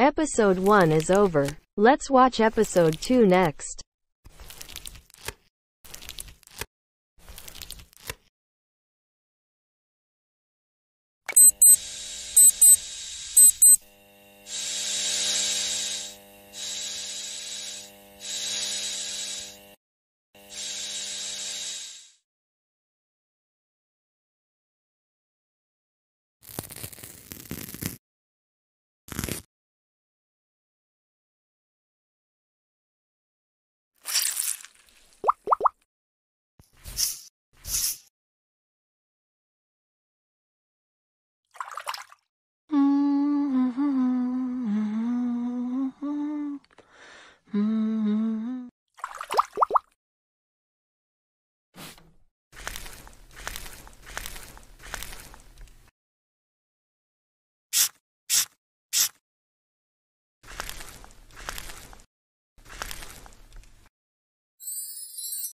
Episode 1 is over. Let's watch episode 2 next.